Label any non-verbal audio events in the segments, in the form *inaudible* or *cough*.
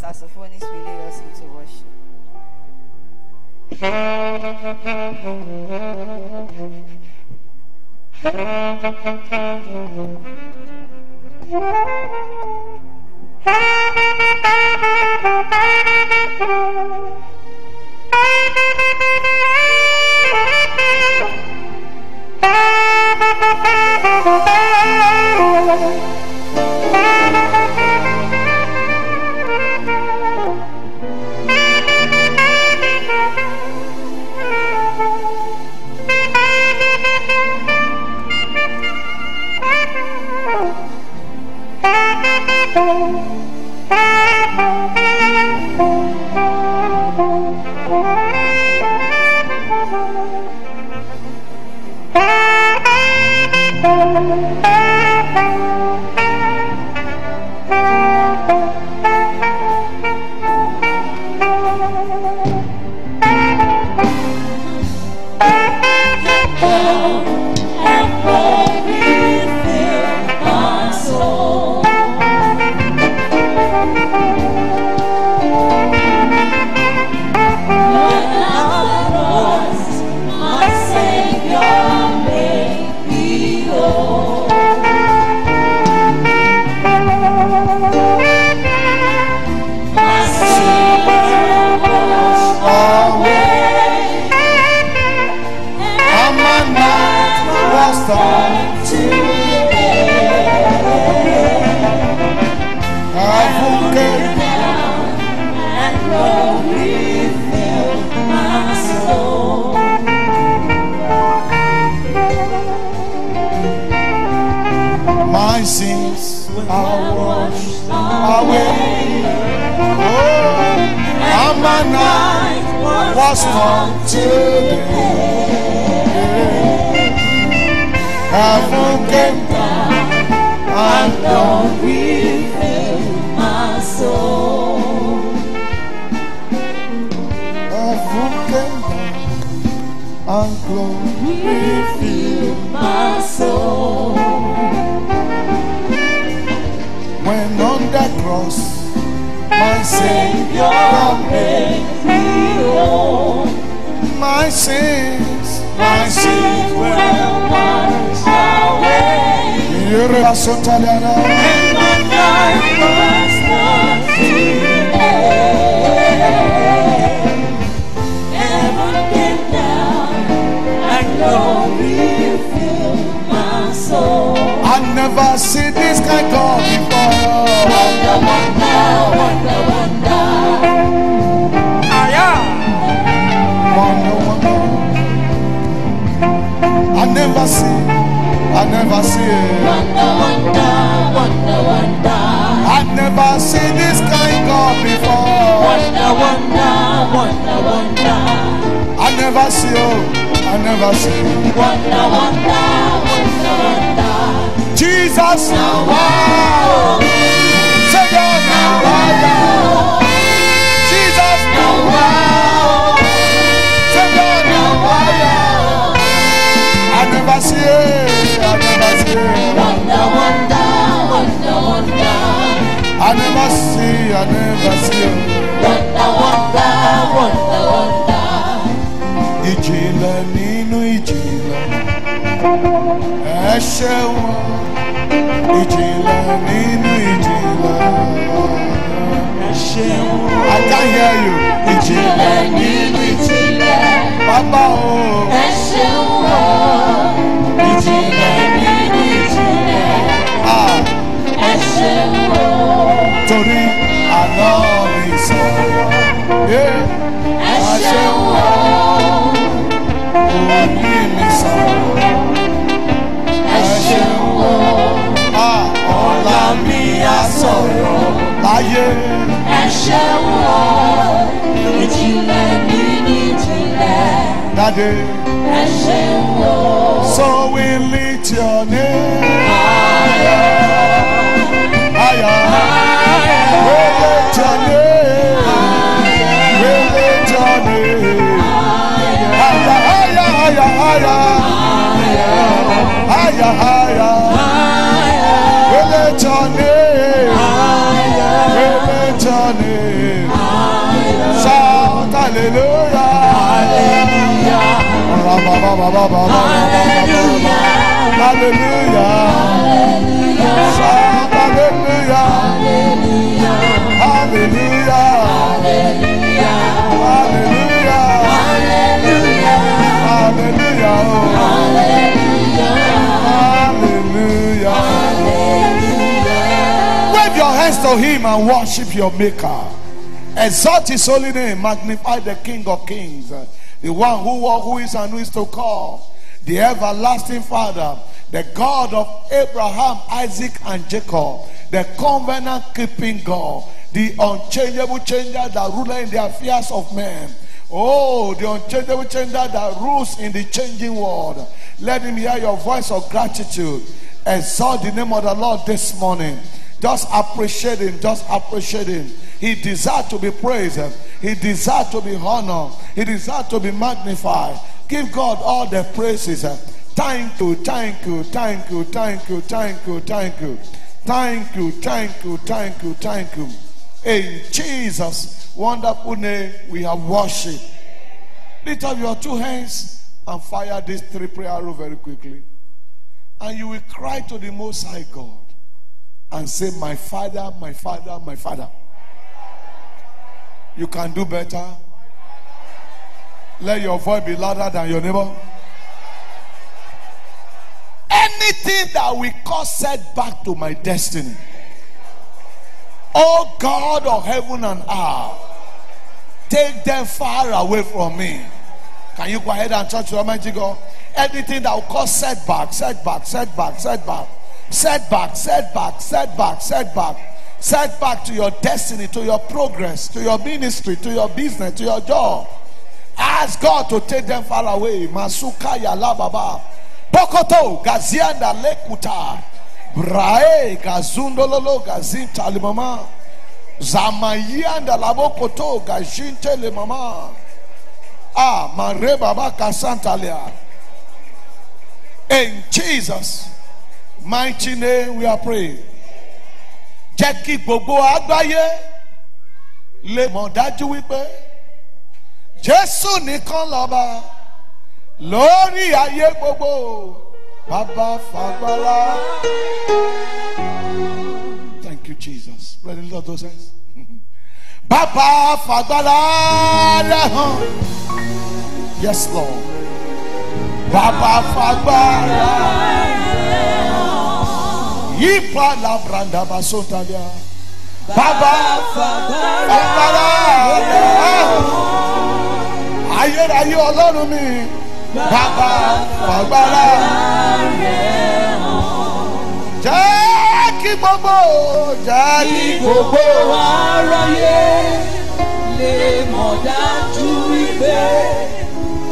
saxophonist will lead us into worship. *laughs* and Lord revealed my soul. Heaven and glory revealed my soul. When on the cross, my Savior made me whole. My sins, my sins never see this kind God before. Wonder, wonder, wonder, wonder. Ah, yeah. Wonder, wonder. I never see, I never see it. Wonder, wonder, wonder, wonder. I never see this kind God before. Wonder, wonder, wonder, wonder. I never see, oh, I never see. Wonder, wonder, wonder, wonder. Jesus now wow. Say God now wow. Jesus now wow. Say God now wow. I never see it. I never see. Wonder, wonder, wonder, wonder. Ìjìnlẹ̀ nínú ìjìnlẹ̀ ẹ ṣeun ìjìnlẹ̀ nínú ìjìnlẹ̀ ẹ. I can hear you. ìjìnlẹ̀ nínú ìjìnlẹ̀ bàbá o. ẹ ṣeun o ìjìnlẹ̀ nínú ìjìnlẹ̀ ẹ ṣeun o. torí mi sọ̀rọ̀ ẹ ṣeun o òní mi sọ̀rọ̀ ẹ ṣeun o. ọ̀la mi á sọ̀rọ̀ láyé. ẹ ṣeun o. ìjìnlẹ̀ nínú ìjìnlẹ̀. Daddy. ẹ ṣeun o. So we lift your name. higher. We lift name. Higher. We lift name. Hallelujah. Hallelujah. Hallelujah. Hallelujah. Hallelujah. Hallelujah. hallelujah. To him and worship your maker. Exalt his holy name. Magnify the King of Kings. The one who who is, and who is to come. The everlasting Father. The God of Abraham, Isaac, and Jacob. The covenant keeping God. The unchangeable changer that ruler in the affairs of men. Oh, the unchangeable changer that rules in the changing world. Let him hear your voice of gratitude. Exalt the name of the Lord this morning. Just appreciate him. Just appreciate him. He desires to be praised. He desires to be honored. He desires to be magnified. Give God all the praises. Thank you, thank you, thank you, thank you, thank you, thank you. Thank you, thank you, thank you, thank you. In Jesus' wonderful name, we have worship. Lift up your two hands and fire these three prayer very quickly. And you will cry to the Most High God and say, My Father, my Father, my Father. You can do better. Let your voice be louder than your neighbor. Anything that will cause setback to my destiny. Oh God of heaven and earth, take them far away from me. Can you go ahead and touch your Almighty oh? God? Anything that will cause setback, setback, setback, setback, setback, setback, setback, setback, setback to your destiny, to your progress, to your ministry, to your business, to your job. Ask God to take them far away. Masuka yalababa. Pokoto gazianda lekuta. Brae gazundololo gazinta limama. Zamayanda labokoto gajinte limama. Ah, mare baba kasantalia. In Jesus' mighty name we are praying. Jẹ́ kí gbogbo àgbáyé lè mọ̀ dájú wípé Jésù nìkan lọ́ba lórí ayé gbogbo. Bàbá fagbára. Thank you, Jesus. Ready to those hands? *laughs* Bàbá fagbára rẹ̀. Yes, Lord. Bàbá fagbára. Yípa labranda basotalia. Bàbá fagbára rẹ̀ hàn. Ayérayé ọlọ́run mi. Bàbá fagbára. Jẹ́ kí gbogbo jẹ́ kí gbogbo aráyé lè mọ̀ dájú wípé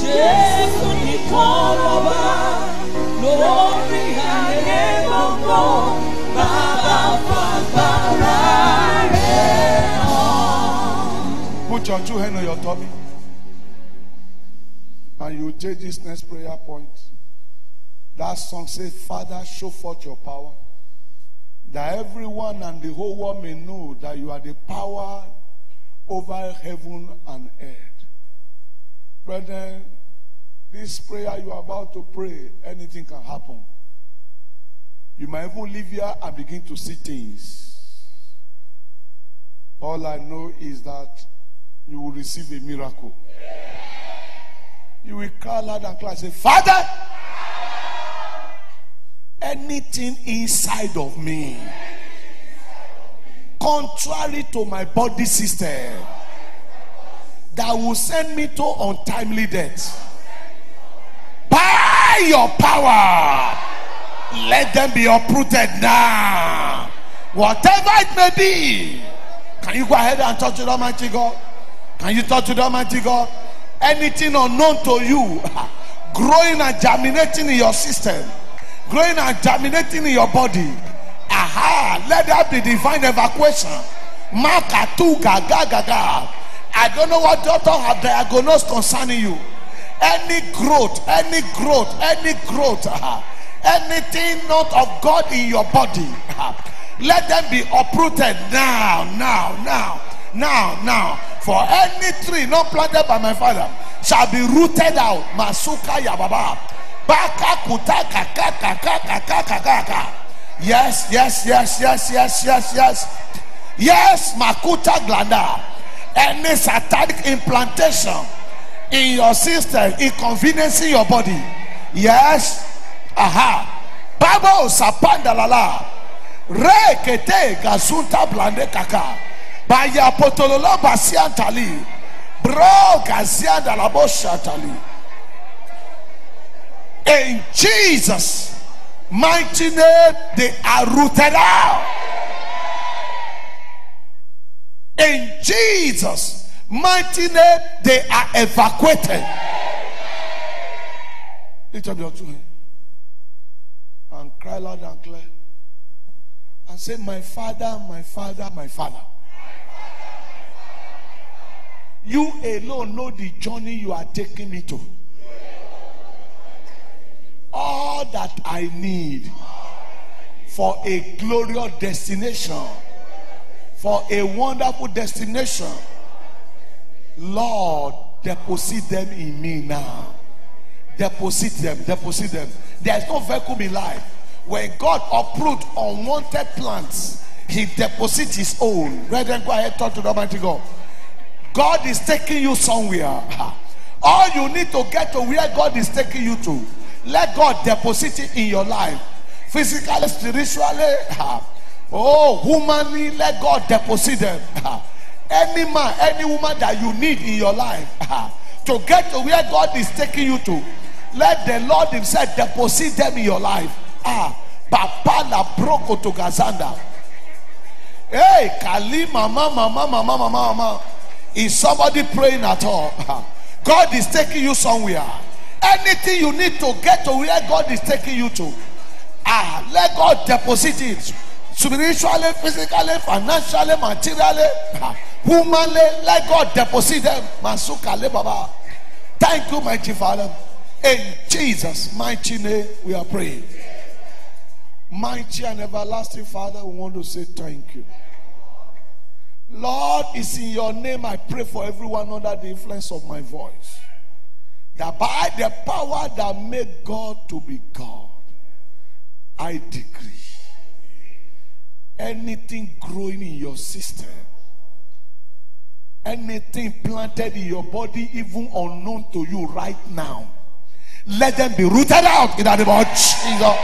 Jésù nìkan lọ́ba lórí Put your two hands on your tummy. And you take this next prayer point. That song says, Father, show forth your power. That everyone and the whole world may know that you are the power over heaven and earth. Brethren, this prayer you are about to pray, anything can happen. You might even leave here and begin to see things. All I know is that you will receive a miracle. You will cry loud and cry, say, Father, anything inside of me, contrary to my body system, that will send me to untimely death, by your power, let them be uprooted now. Whatever it may be. Can you go ahead and touch the Almighty God? Can you touch the Almighty God? Anything unknown to you, *laughs* growing and germinating in your system, growing and germinating in your body. Aha, let there be divine evacuation. Makatu gaga. I don't know what doctor have diagnosed concerning you. Any growth, any growth, any growth, *laughs* anything not of God in your body, *laughs* let them be uprooted now, now, now, now, now. For any tree not planted by my father, shall be rooted out. Masuka Yababa. Baka kuta kaka kaka kaka kaka kaka. Yes, yes, yes, yes, yes, yes, yes. Yes, Makuta Glanda. Any satanic implantation in your system, inconveniencing your body. Yes. Aha. Babo sapandalala. Re kete gazunta blande kaka. Baya potolola basiantali. Bro gazianda labo shatali. In Jesus' mighty name, they are rooted out. In Jesus' mighty name, they are evacuated. Lift up your two hands and cry loud and clear and say, My father, my father, my father. You alone know the journey you are taking me to. All that I need for a glorious destination, for a wonderful destination, Lord, deposit them in me now. Deposit them, deposit them. There's no vacuum in life. When God uproot unwanted plants, He deposits His own. Brethren, go ahead, talk to the Almighty God. God is taking you somewhere. *laughs* All you need to get to where God is taking you to, let God deposit it in your life. Physically, spiritually, *laughs* oh, humanly, let God deposit them. *laughs* Any man, any woman that you need in your life to get to where God is taking you to, let the Lord Himself deposit them in your life. Ah, Papa la broko to Gazanda. Hey, Kali, mama, mama, mama, mama, mama. Is somebody praying at all? God is taking you somewhere. Anything you need to get to where God is taking you to, ah, let God deposit it spiritually, physically, financially, materially, humanly. Let God deposit them. Masuka le Baba. Thank you, mighty Father. In Jesus' mighty name, we are praying. Mighty and everlasting Father, we want to say thank you. Lord, it's in your name I pray for everyone under the influence of my voice. That by the power that made God to be God, I decree anything growing in your system, anything planted in your body, even unknown to you right now, let them be rooted out in the name of Jesus.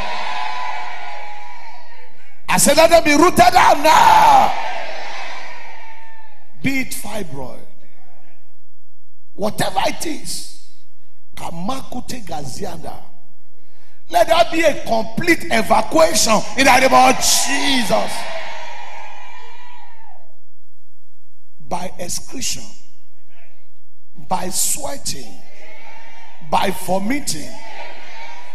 I said, let them be rooted out now. Be it fibroid, whatever it is, Kamakute Gazianda. Let there be a complete evacuation in the name of Jesus. By excretion, by sweating, by vomiting,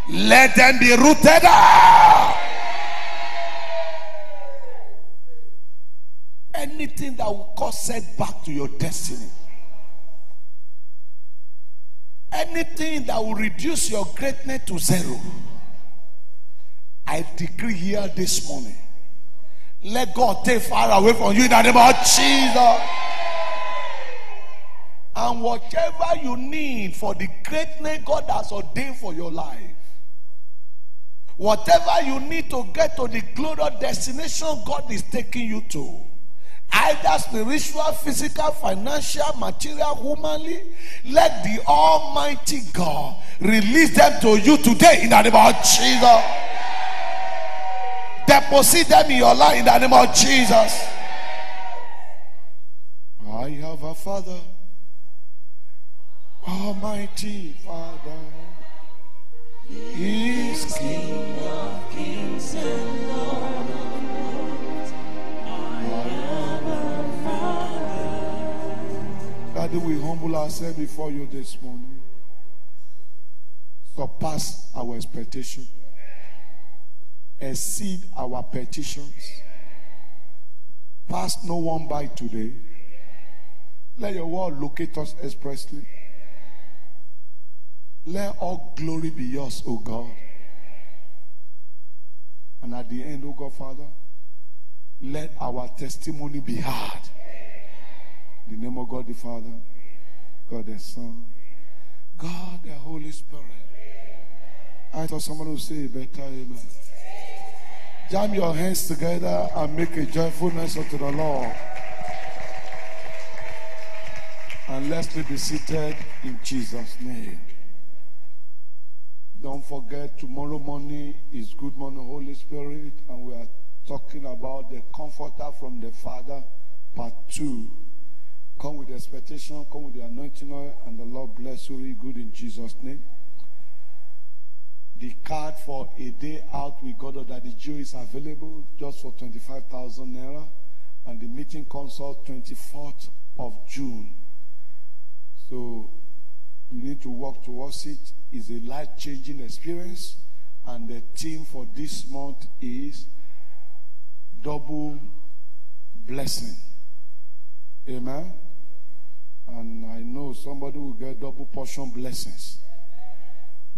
let them be rooted out. Anything that will cause setback to your destiny. Anything that will reduce your greatness to zero. I decree here this morning. Let God take far away from you in the name of Jesus. And whatever you need for the greatness God has ordained for your life, whatever you need to get to the glorious destination God is taking you to, either spiritual, physical, financial, material, humanly, let the Almighty God release them to you today in the name of Jesus. Deposit them in your life in the name of Jesus. I have a Father, Almighty Father. He is King of kings and Lord of lords. I am a father. Daddy, we humble ourselves before you this morning. Surpass our expectation. Exceed our petitions. Pass no one by today. Let your word locate us expressly. Let all glory be yours, O God. And at the end, O God, Father, let our testimony be heard. In the name of God the Father, God the Son, God the Holy Spirit. I thought someone would say better amen. Jam your hands together and make a joyfulness unto the Lord. And let's be seated in Jesus' name. Don't forget, tomorrow morning is Good Morning, Holy Spirit, and we are talking about the Comforter from the Father, part two. Come with expectation, come with the anointing oil, and the Lord bless you really good in Jesus' name. The card for a day out with God or Daddy Joe is available just for 25,000 naira, and the meeting consult 24th of June. So you need to work towards it. It's a life changing experience, and the theme for this month is double blessing. Amen. And I know somebody will get double portion blessings.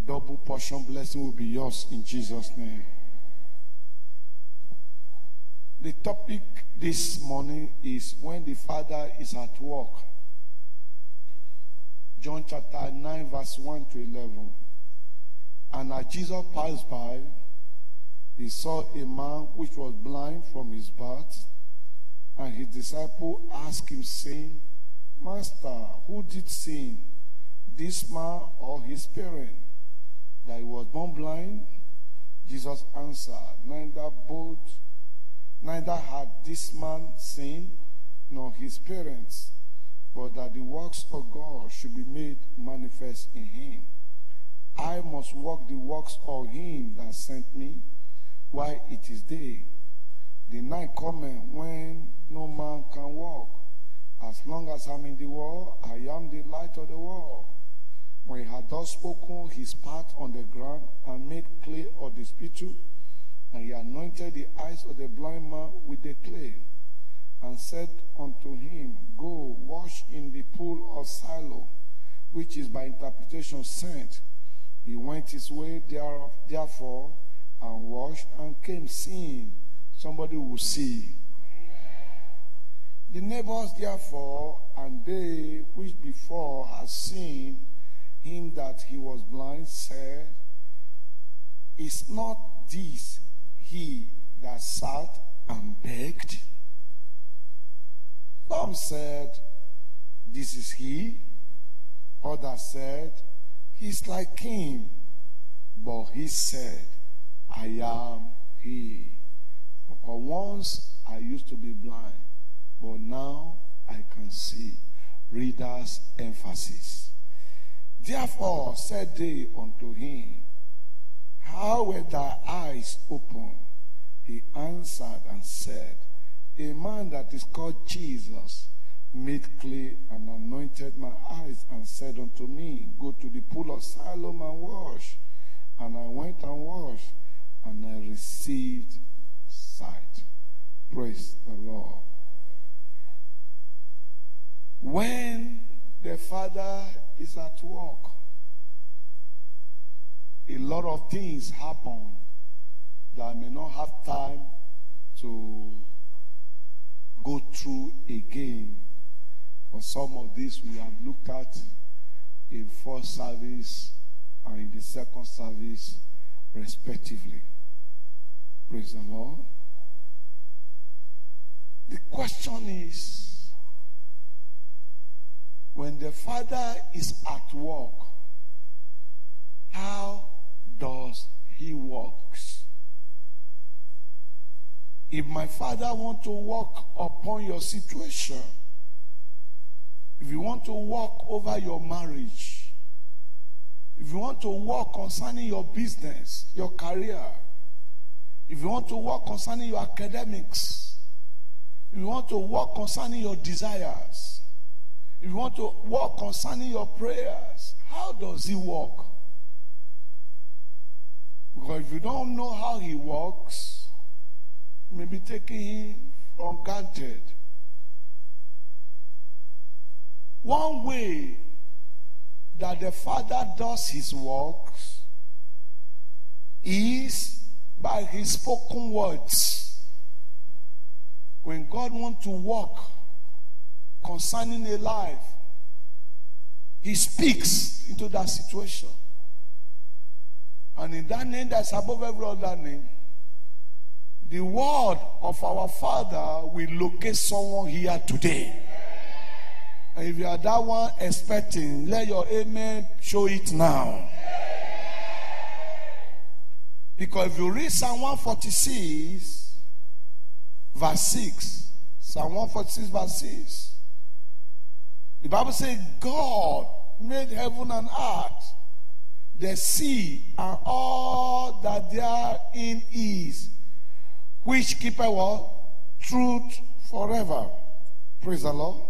Double portion blessing will be yours in Jesus' name. The topic this morning is when the Father is at work. John chapter 9, verse 1 to 11. And as Jesus passed by, he saw a man which was blind from his birth. And his disciple asked him, saying, Master, who did sin, this man or his parent, that he was born blind? Jesus answered, Neither both, neither had this man sinned, nor his parents, but that the works of God should be made manifest in him. I must work the works of him that sent me while it is day. The night cometh when no man can walk. As long as I'm in the world, I am the light of the world. When he had thus spoken his part on the ground and made clay of the spittle, and he anointed the eyes of the blind man with the clay, and said unto him, Go wash in the pool of Siloam, which is by interpretation sent. He went his way therefore and washed and came seeing. Somebody will see. The neighbors therefore and they which before had seen him that he was blind said, Is not this he that sat and begged? Some said, This is he. Others said, He's like him. But he said, I am he. For once I used to be blind, but now I can see. Reader's emphasis. Therefore said they unto him, How were thy eyes opened? He answered and said, A man that is called Jesus made clay and anointed my eyes and said unto me, Go to the pool of Siloam and wash. And I went and washed, and I received sight. Praise the Lord. When the Father is at work, a lot of things happen that I may not have time to go through again. For some of this we have looked at in first service and in the second service, respectively. Praise the Lord. The question is when the Father is at work, how does he works? If my Father want to walk upon your situation, if you want to walk over your marriage, if you want to walk concerning your business, your career, if you want to walk concerning your academics, if you want to walk concerning your desires, if you want to walk concerning your prayers, how does he work? Because if you don't know how he you may be taking him for granted. One way that the Father does his works is by his spoken words. When God wants to work concerning a life, He speaks into that situation. And in that name that's above every other name, the word of our Father will locate someone here today. And if you are that one expecting, let your amen show it now. Because if you read Psalm 146, verse 6, Psalm 146, verse 6, the Bible says, God made heaven and earth, the sea, and all that therein is, which keepeth what? Truth forever. Praise the Lord.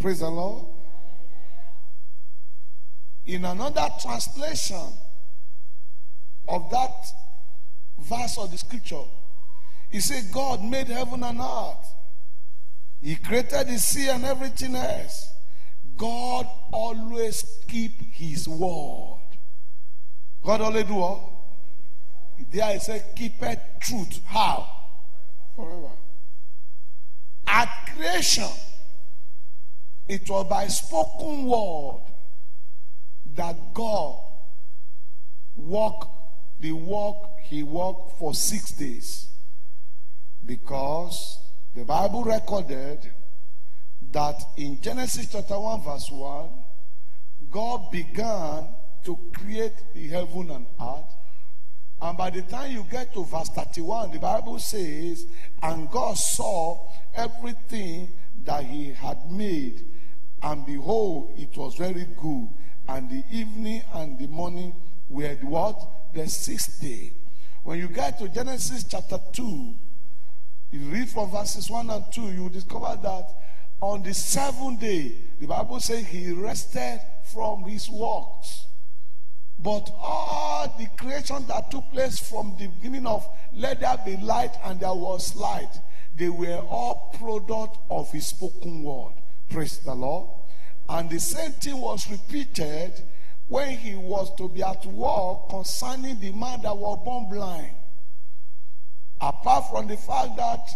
Praise the Lord. In another translation of that verse of the scripture, he said, God made heaven and earth. He created the sea and everything else. God always keep his word. God always do? There he said, keep it truth. How? Forever. At creation, it was by spoken word that God walked the walk he walked for six days. Because the Bible recorded that in Genesis chapter 1, verse 1, God began to create the heaven and earth. And by the time you get to verse 31, the Bible says, And God saw everything that he had made, and behold, it was very good. And the evening and the morning were what? The sixth day. When you get to Genesis chapter 2, you read from verses 1 and 2, you discover that on the seventh day, the Bible says he rested from his works. But all the creation that took place from the beginning of let there be light and there was light, they were all product of his spoken word. Praise the Lord. And the same thing was repeated when he was to be at work concerning the man that was born blind. Apart from the fact that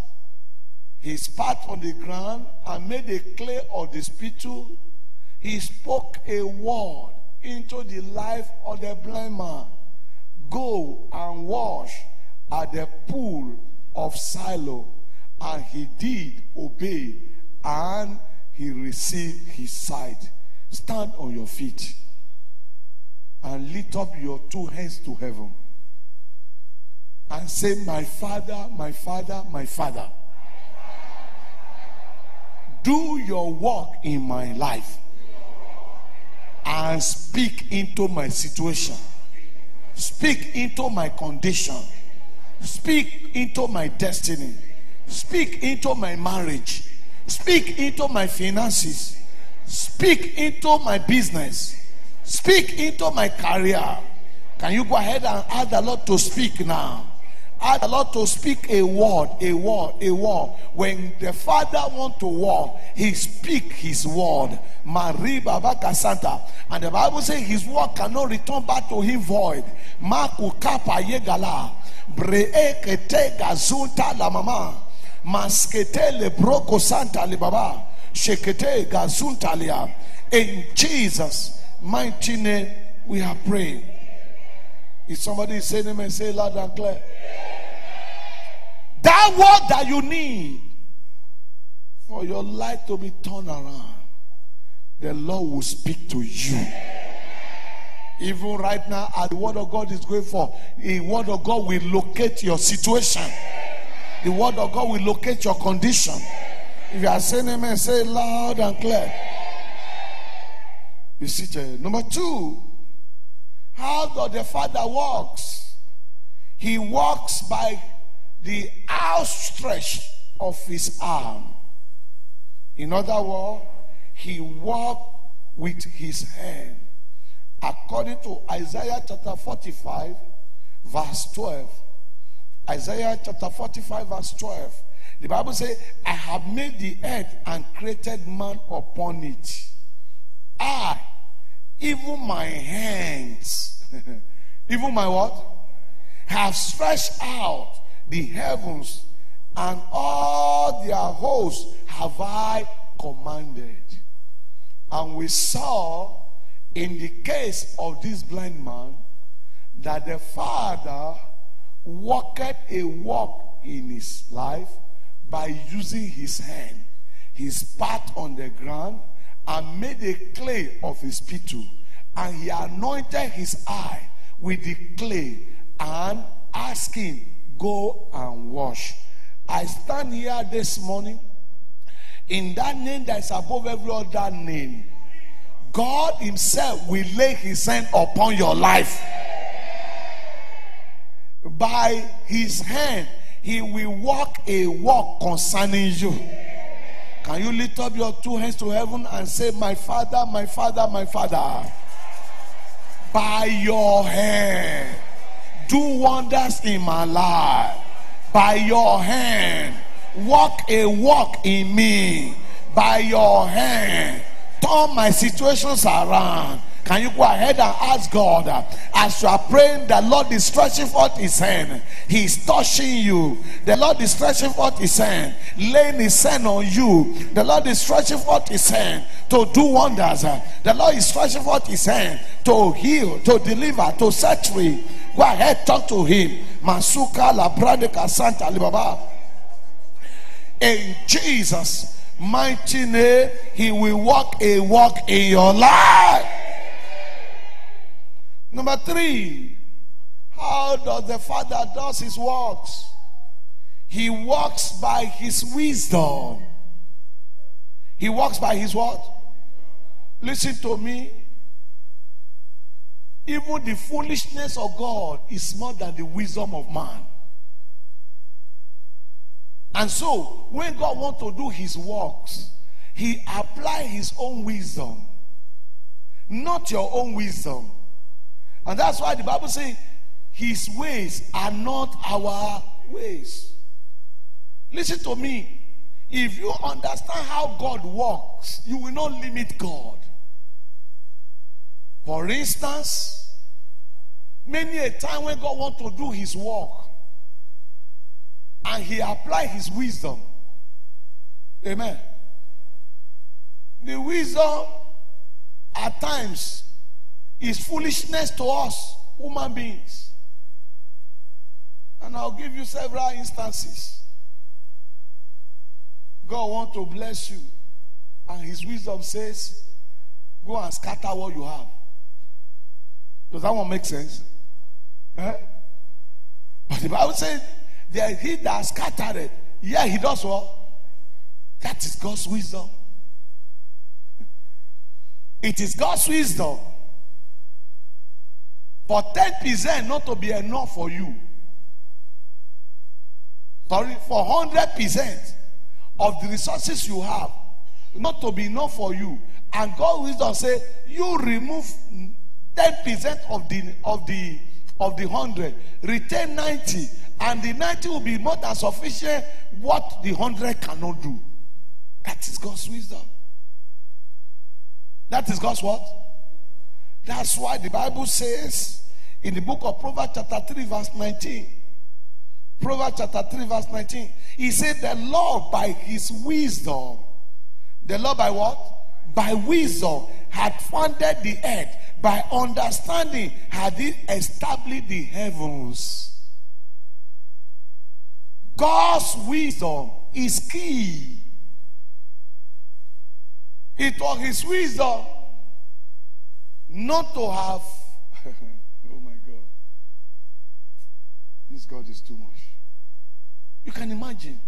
he spat on the ground and made a clay of the spittle, he spoke a word into the life of the blind man. Go and wash at the pool of Siloam. And he did obey, and he received his sight. Stand on your feet and lift up your two hands to heaven and say, My Father, my Father, my Father, do your work in my life and speak into my situation, speak into my condition, speak into my destiny, speak into my marriage, speak into my finances, speak into my business, speak into my career. Can you go ahead and ask the Lord to speak now? Ask the Lord to speak a word, a word, a word. When the Father want to walk, He speak His word. And the Bible says His word cannot return back to Him void. In Jesus' mighty name, we are praying. If somebody is saying amen, say loud and clear. That word that you need for your life to be turned around, the Lord will speak to you. Even right now, as the word of God is going for, the word of God will locate your situation. The word of God will locate your condition. If you are saying amen, say loud and clear. You see, number two, how does the Father works? He walks by the outstretch of his arm. In other words, he walked with his hand. According to Isaiah chapter 45, verse 12. Isaiah chapter 45, verse 12. The Bible says, I have made the earth and created man upon it. I, even my hands, *laughs* even my what? Have stretched out the heavens and all their hosts have I commanded. And we saw in the case of this blind man that the father worked a work in his life by using his hand. He spat on the ground and made a clay of his spittle. And he anointed his eye with the clay and him, Go and wash. I stand here this morning in that name that is above every other name. God Himself will lay His hand upon your life. By His hand, He will walk a walk concerning you. Can you lift up your two hands to heaven and say, My Father, my Father, my Father? By your hand, do wonders in my life. By your hand, walk a walk in me. By your hand, turn my situations around. Can you go ahead and ask God uh, as you are praying? The Lord is stretching forth His hand, He is touching you. The Lord is stretching forth His hand, laying His hand on you. The Lord is stretching forth His hand to do wonders. Uh, The Lord is stretching forth His hand to heal, to deliver, to set free. Go ahead, talk to Him. Masuka la brande santa libaba. In Jesus' mighty name, He will walk a walk in your life. Number three, how does the Father does his works? He walks by his wisdom. He walks by his what? Listen to me. Even the foolishness of God is more than the wisdom of man. And so, when God wants to do his works, he apply his own wisdom, not your own wisdom. And that's why the Bible says his ways are not our ways. Listen to me. If you understand how God works, you will not limit God. For instance, many a time when God wants to do his work and he apply his wisdom. Amen. The wisdom at times is foolishness to us, human beings. And I'll give you several instances. God wants to bless you, and His wisdom says, Go and scatter what you have. Does that one make sense? Eh? But the Bible says, There he that scattered it. Yeah, he does what? That is God's wisdom. It is God's wisdom for 10% not to be enough for you. Sorry, for 100% of the resources you have not to be enough for you. And God wisdom say you remove 10% of the of the of the 100, retain 90, and the 90 will be more than sufficient what the 100 cannot do. That is God's wisdom. That is God's what? That's why the Bible says in the book of Proverbs, chapter 3, verse 19. Proverbs chapter 3, verse 19. He said, The Lord by his wisdom, the Lord by what? By wisdom had founded the earth. By understanding had he established the heavens. God's wisdom is key. It was his wisdom not to have. *laughs* oh my God. This God is too much. You can imagine.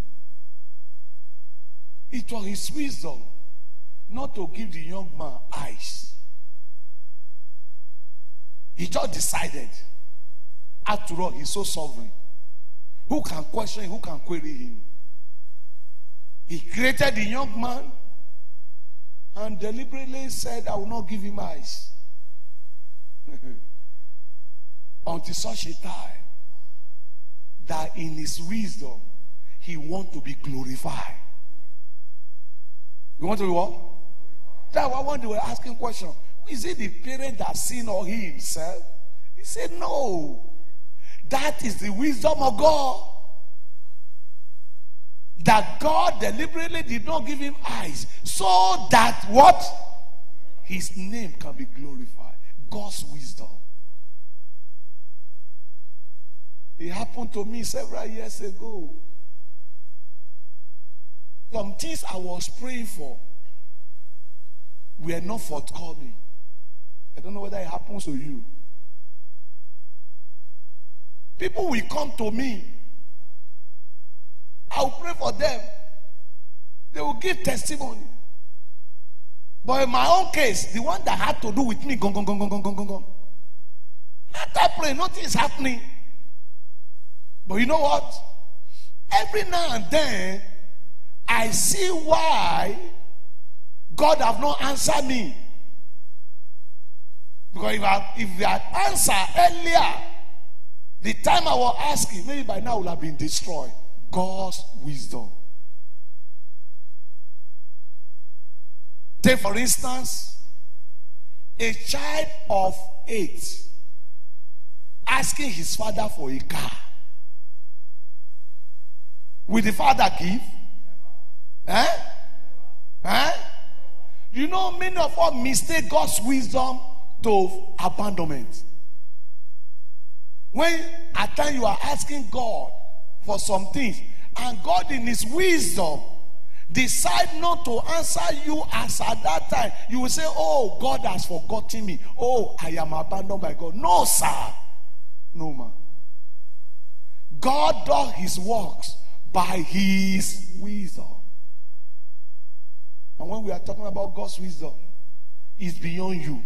It was his wisdom not to give the young man eyes. He just decided. After all, he's so sovereign. Who can question? Who can query him? He created the young man and deliberately said, I will not give him eyes. *laughs* Until such a time that in his wisdom he want to be glorified. You want to be what? That's why when they were asking question, is it the parent that sinned or he himself? He said, No. That is the wisdom of God. That God deliberately did not give him eyes. So that what? his name can be glorified. God's wisdom. It happened to me several years ago. Some things I was praying for were not forthcoming. I don't know whether it happens to you. People will come to me. I'll pray for them. They will give testimony. But in my own case, the one that had to do with me, gong, gong, gong, gong, gong, gong, gong, gong. After praying, nothing is happening. But you know what? Every now and then, I see why God have not answered me. Because if I if I had answered earlier, the time I was asking, maybe by now would have been destroyed. God's wisdom. Take for instance, a child of eight asking his father for a car. Will the father give? Eh? Eh? You know, many of us mistake God's wisdom to abandonment. When at times you are asking God for some things, and God in His wisdom decide not to answer you as at that time, you will say, Oh, God has forgotten me. Oh, I am abandoned by God. No, sir. No, man. God does His works by His wisdom. And when we are talking about God's wisdom, it's beyond you.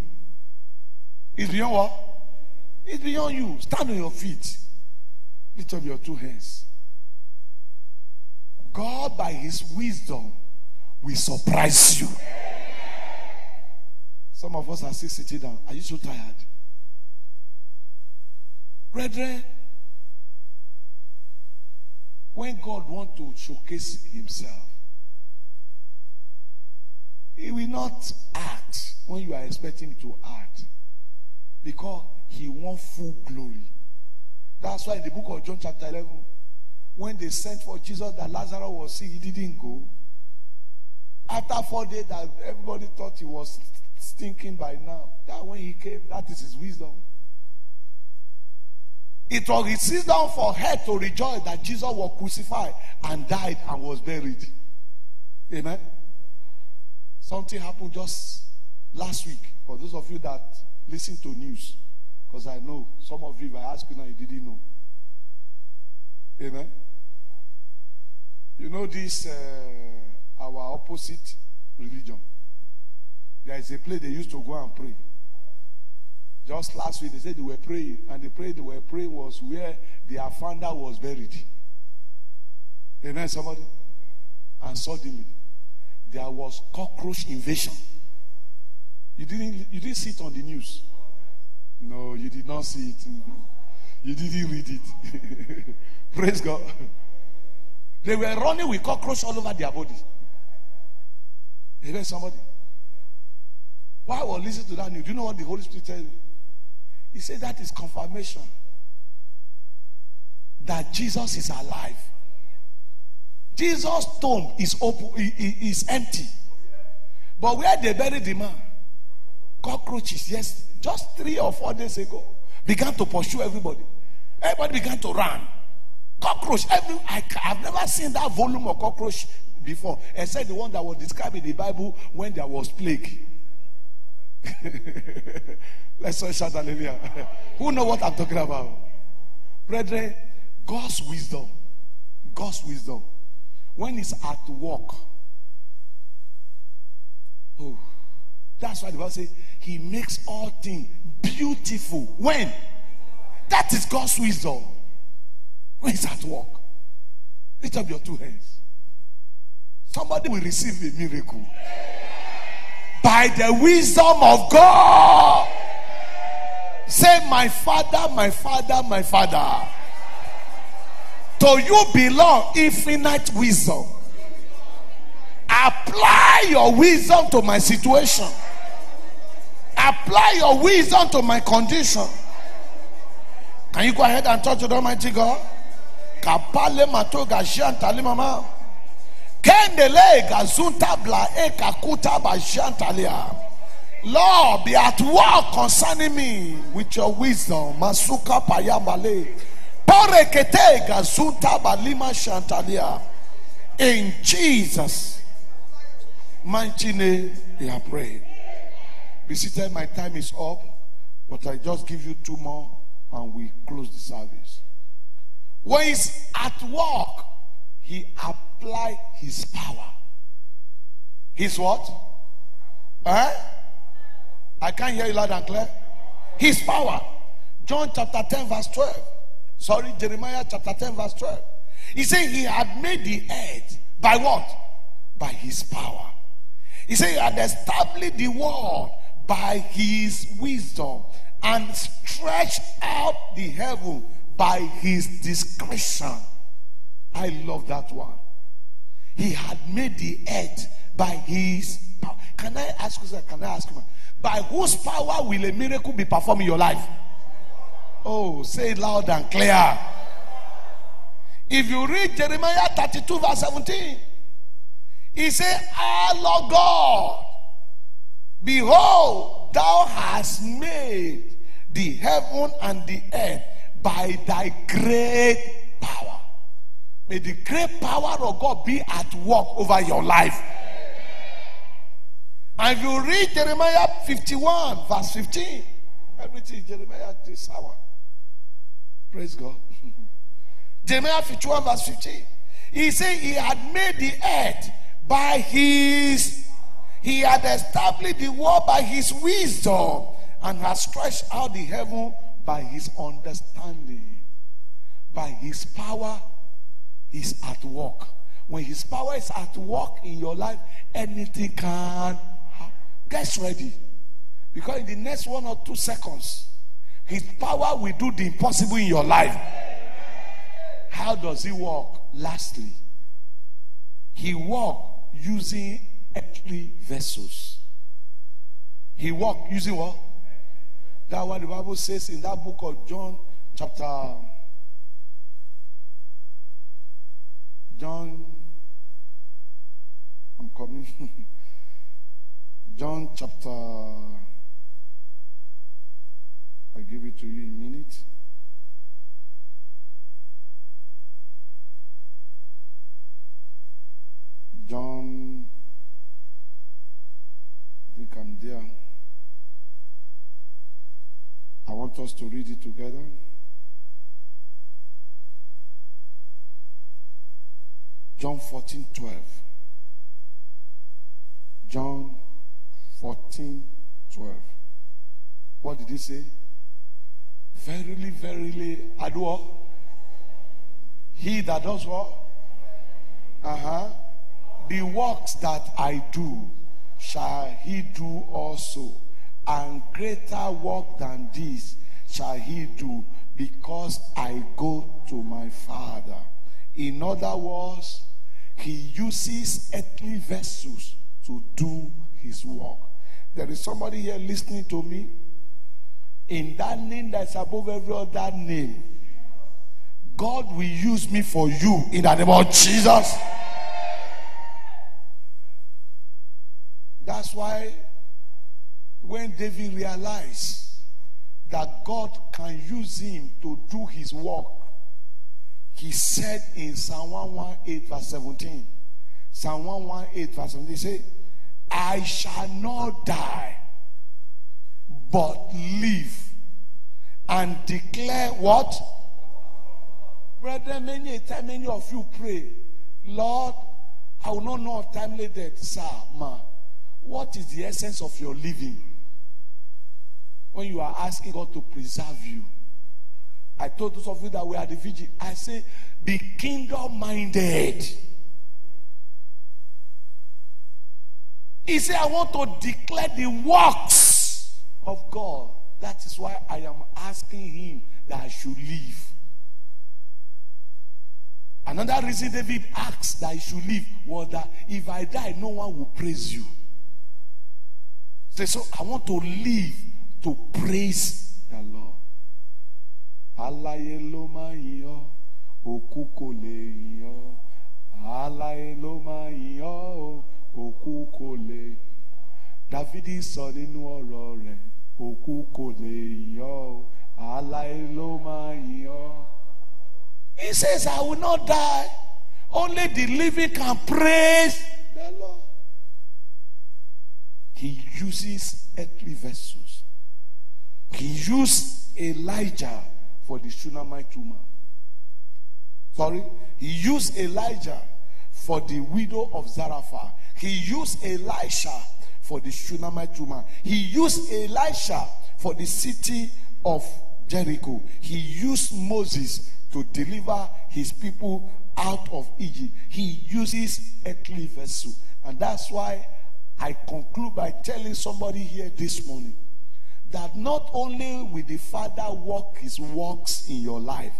It's beyond what? It's beyond you. Stand on your feet. Lift up your two hands. God, by His wisdom, will surprise you. Some of us are still sitting down. Are you so tired? Brethren, when God wants to showcase Himself, He will not act when you are expecting to act because He wants full glory. That's why in the book of John, chapter 11, when they sent for Jesus that Lazarus was sick, he didn't go. After four days, that everybody thought he was stinking by now. That when he came, that is his wisdom. It was his wisdom for her to rejoice that Jesus was crucified and died and was buried. Amen. Something happened just last week. For those of you that listen to news, because I know some of you, if I ask you now, you didn't know. Amen. You know this, uh, our opposite religion. There is a place they used to go and pray. Just last week, they said they were praying, and the prayer they were praying was where their founder was buried. Amen, somebody? And suddenly, there was cockroach invasion. You didn't, you didn't see it on the news. No, you did not see it. You didn't read it. *laughs* Praise God. They were running with cockroach all over their body. Amen, somebody. While I was listening to that news, do you know what the Holy Spirit tell me? He said that is confirmation that Jesus is alive. Jesus' tomb is open, is empty. But where they buried the man, cockroaches, yes, just three or four days ago, began to pursue everybody. Everybody began to run. Cockroach, every I, have never seen that volume of cockroach before, except the one that was described in the Bible when there was plague. *laughs* Let's all shout hallelujah. *laughs* Who know what I'm talking about? Brethren, God's wisdom, God's wisdom, when it's at work, oh, that's why the Bible says He makes all things beautiful. When? That is God's wisdom. When at work, lift up your two hands. Somebody will receive a miracle by the wisdom of God. Say, My Father, my Father, my Father. To you belong infinite wisdom. Apply your wisdom to my situation. Apply your wisdom to my condition. Can you go ahead and touch the Almighty God? Kapale matoga shantali mama. Kendele gazunta bla ekakuta ba shantalia. Lord, be at work concerning me with your wisdom. Masuka payambale. Porekete gazuta balima shantalia. In Jesus' mighty name, we prayed. Be seated, my time is up, but I just give you two more and we close the service. When he's at work, he apply his power. His what? Eh? I can't hear you loud and clear. His power. John chapter 10, verse 12. Sorry, Jeremiah chapter 10, verse 12. He said he had made the earth by what? By his power. He said he had established the world by his wisdom and stretched out the heaven by his discretion. I love that one. He had made the earth by his power. Can I ask you? Can I ask you? By whose power will a miracle be performed in your life? Oh, say it loud and clear. If you read Jeremiah 32, verse 17, he said, Ah, Lord God, behold, thou hast made the heaven and the earth by thy great power. May the great power of God be at work over your life. And if you read Jeremiah 51, verse 15, everything is Jeremiah this hour. Praise God. *laughs* Jeremiah 51, verse 15. He said he had made the earth by his, he had established the world by his wisdom and has stretched out the heaven by his understanding. By his power, he's at work. When his power is at work in your life, anything can happen. Get ready. Because in the next one or two seconds, his power will do the impossible in your life. How does he work? Lastly, he worked using earthly vessels. He worked using what? That's what the Bible says in that book of John, chapter John. I'm coming. *laughs* John chapter. I give it to you in a minute. John. I think I'm there. I want us to read it together. John 14 12. John 14 12. What did he say? Verily, verily, I do what? He that does what? Uh huh. The works that I do shall he do also, and greater work than this shall he do, because I go to my Father. In other words, he uses earthly vessels to do his work. There is somebody here listening to me. In that name that's above every other name, God will use me for you in the name of Jesus. That's why when David realized that God can use him to do his work, he said in Psalm 118, verse 17, Psalm 118, verse 17, he said, I shall not die, but live and declare what? Brethren, many a time, many of you pray, Lord, I will not know of timely death, sir, ma. What is the essence of your living? When you are asking God to preserve you. I told those of you that we are the vigil. I say, be kingdom minded. He said, I want to declare the works of God. That is why I am asking him that I should leave. Another reason David asked that I should leave was that if I die, no one will praise you. Say, so I want to live to praise the Lord. Alaye ló máa yìn ọ́, òkú kò lè yìn ọ́. Alaye ló máa yìn ọ́, òkú sọ nínú ọ̀rọ̀ rẹ̀ òkú kò lè yàn ọ́ aláì ló máa he says i will not die only the living can praise the lord. he uses earthly vessels. He used Elijah for the Shunammite woman. Sorry, he used Elijah for the widow of Zarephath. He used Elisha for the Shunammite woman. He used Elisha for the city of Jericho. He used Moses to deliver his people out of Egypt. He uses earthly vessel. And that's why I conclude by telling somebody here this morning that not only will the Father work his works in your life,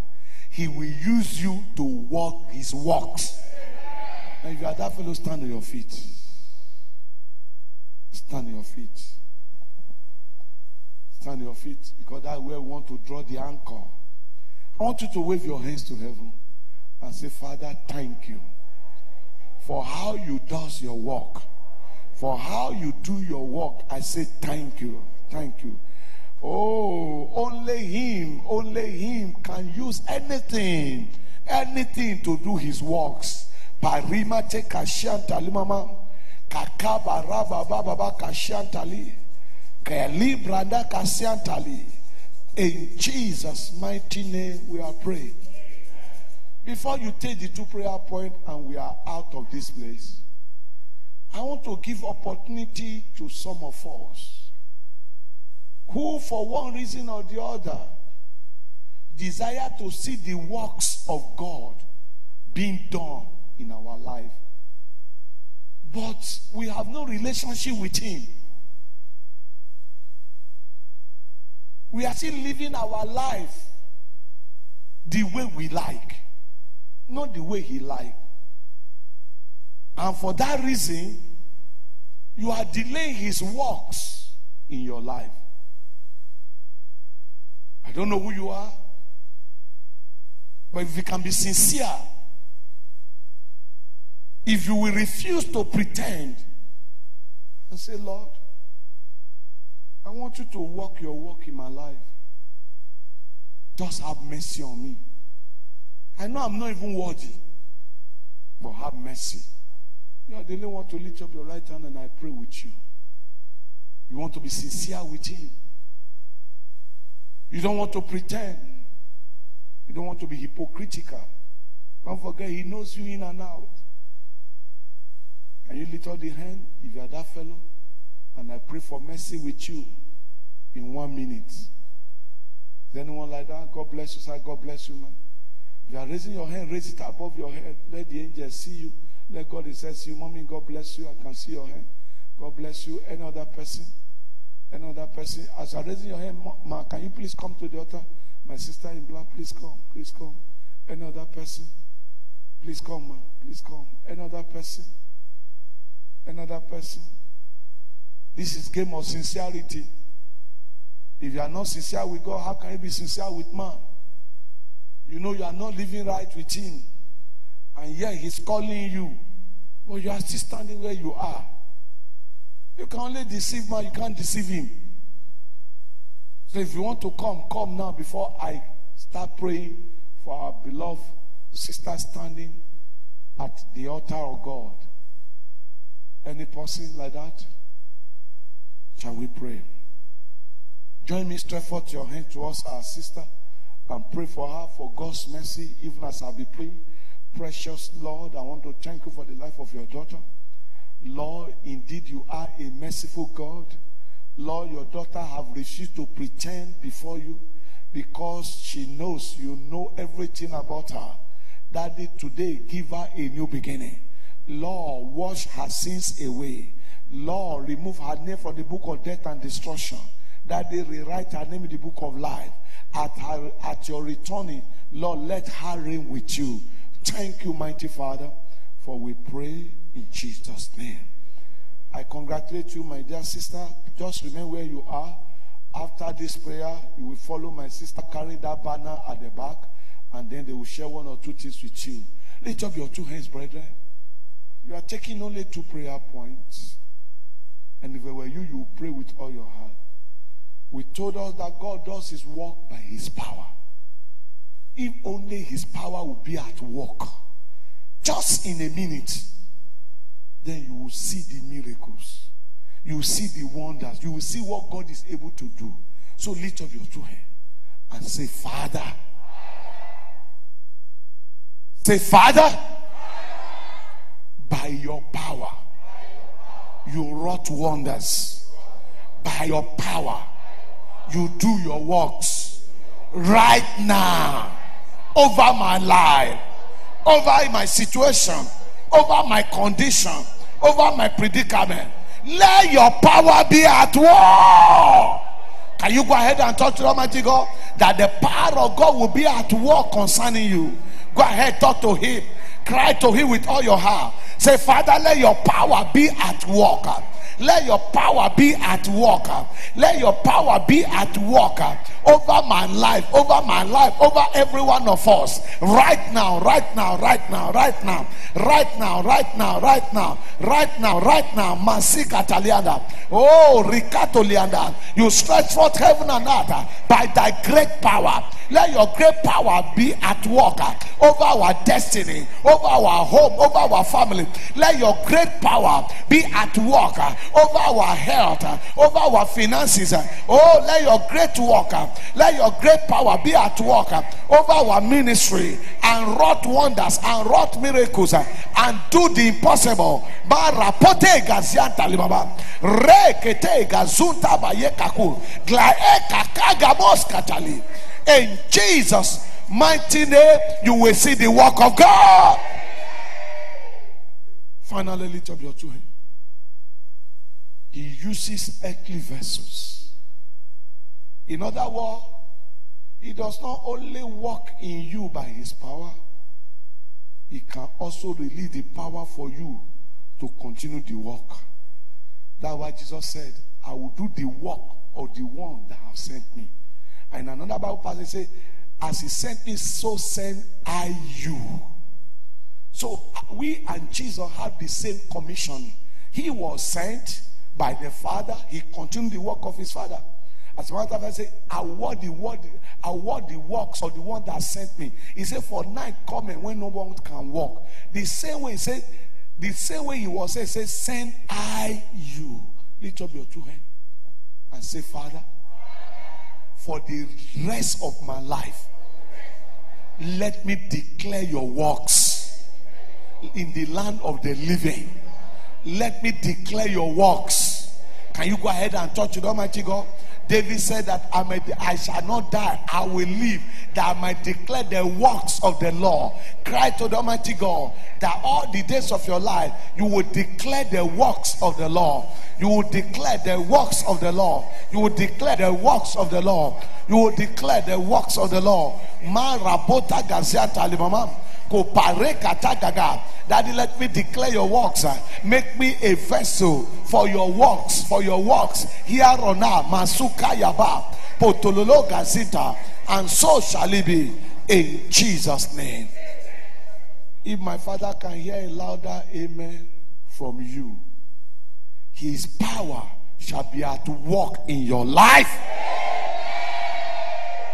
he will use you to work his works. And if you are that fellow, stand on your feet. Stand on your feet. Stand on your feet because that's where we want to draw the anchor. I want you to wave your hands to heaven and say, Father, thank you for how you does your work. For how you do your work, I say thank you. Thank you. Oh, only him, only him can use anything, anything to do his works. Parima te kashiantali mama. Kakaba raba baba ba kashiantali. Keli branda kashiantali. In Jesus' mighty name we are praying. Before you take the two prayer point and we are out of this place, I want to give opportunity to some of us who, for one reason or the other, desire to see the works of God being done in our life. But we have no relationship with Him. We are still living our life the way we like, not the way He like. And for that reason, you are delaying His works in your life. I don't know who you are, but if you can be sincere, if you will refuse to pretend and say, Lord, I want you to walk your walk in my life. Just have mercy on me. I know I'm not even worthy, but have mercy. You are the only one to lift up your right hand and I pray with you. You want to be sincere with Him. You don't want to pretend. You don't want to be hypocritical. Don't forget, He knows you in and out. Can you lift up the hand if you are that fellow? And I pray for mercy with you in one minute. Is anyone like that? God bless you, sir. God bless you, man. If you are raising your hand, raise it above your head. Let the angels see you. Let God assess you. Mommy, God bless you. I can see your hand. God bless you. Any other person? Any other person? As you're raising your hand, ma, can you please come to the altar? My sister in black, please come. Please come. Another person? Please come, ma. Please come. Another person? Another person? This is game of sincerity. If you are not sincere with God, how can you be sincere with man? You know you are not living right with him. And yet he's calling you. But you are still standing where you are. You can only deceive man, you can't deceive him. So if you want to come, come now before I start praying for our beloved sister standing at the altar of God. Any person like that? Shall we pray? Join me, stretch forth your hand towards our sister and pray for her for God's mercy, even as I be praying. Precious Lord, I want to thank you for the life of your daughter. Lord, indeed you are a merciful God. Lord, your daughter have refused to pretend before you because she knows you know everything about her. Daddy, today give her a new beginning. Lord, wash her sins away. Lord, remove her name from the book of death and destruction. Daddy, rewrite her name in the book of life. At her, at your returning, Lord, let her reign with you. Thank you, mighty Father, for we pray in Jesus' name. I congratulate you, my dear sister. Just remain where you are. After this prayer, you will follow my sister carrying that banner at the back, and then they will share one or two things with you. Lift up your two hands, brethren. You are taking only two prayer points. And if it were you, you would pray with all your heart. We told us that God does his work by his power. If only his power would be at work, just in a minute, then you will see the miracles. You will see the wonders. You will see what God is able to do. So lift up your two hands and say, Father. Say, Father, by your power, you wrought wonders. By your power, you do your works right now over my life, over my situation, over my condition, over my predicament. Let your power be at war. Can you go ahead and talk to Almighty God that the power of God will be at work concerning you? Go ahead, talk to Him. Cry to Him with all your heart. Say, Father, let your power be at work. Let your power be at work. Let your power be at work over my life, over my life, over every one of us. Right now, right now, right now, right now, right now, right now, right now, right now, right now. Masika Talianda. Oh, Ricato Lianda. You stretch forth heaven and earth uh, by thy great power. Let your great power be at work uh, over our destiny, over our home, over our family. Let your great power be at work uh, over our health, over our finances. Oh, let your great work, let your great power be at work uh, over our ministry and wrought wonders and wrought miracles uh, and do the impossible. Barapote gazianta limaba. Rekete gazunta bayekaku. Glae kakagamos katali. In Jesus' mighty name, you will see the work of God. Finally, lift up your two hands. He uses earthly vessels. In other words, he does not only work in you by his power, he can also release the power for you to continue the work. That's why Jesus said, I will do the work of the one that have sent me. And another Bible passage says, As he sent me, so send I you. So we and Jesus have the same commission. He was sent by the Father, he continued the work of his Father. As a matter of fact, say, award the word, award the works of the one that sent me. He said, For night coming when no one can walk. The same way he said, the same way he was saying, say, Send I you. Lift up your two hands and say, Father, for the rest of my life, let me declare your works in the land of the living. Let me declare your works. Can you go ahead and touch it, Almighty God? David said that I, may, I shall not die, I will live, that I might declare the works of the Lord. Cry to the Almighty God that all the days of your life you will declare the works of the Lord. You will declare the works of the Lord. You will declare the works of the Lord. You will declare the works of the. Ma rabota. Daddy, let me declare your works. Make me a vessel for your works, for your works. Here on earth, Masuka Yaba, and so shall it be in Jesus' name. If my father can hear a louder amen from you, his power shall be at work in your life.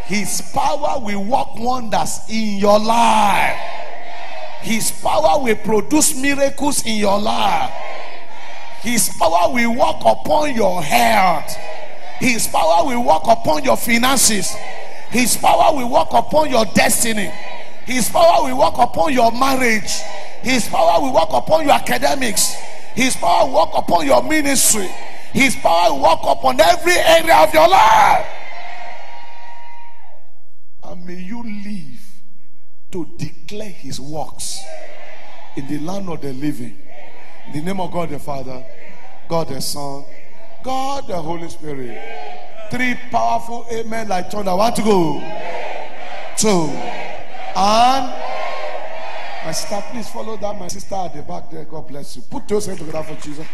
His power will work wonders in your life. His power will produce miracles in your life. His power will work upon your health. His power will work upon your finances. His power will work upon your destiny. His power will work upon your marriage. His power will work upon your academics. His power will work upon your ministry. His power will work upon every area of your life. And may you live to declare his works in the land of the living. In the name of God the Father, God the Son, God the Holy Spirit. Three powerful amen like thunder. Want to go? Two. And my sister, please follow that. My sister at the back there. God bless you. Put those hands together for Jesus.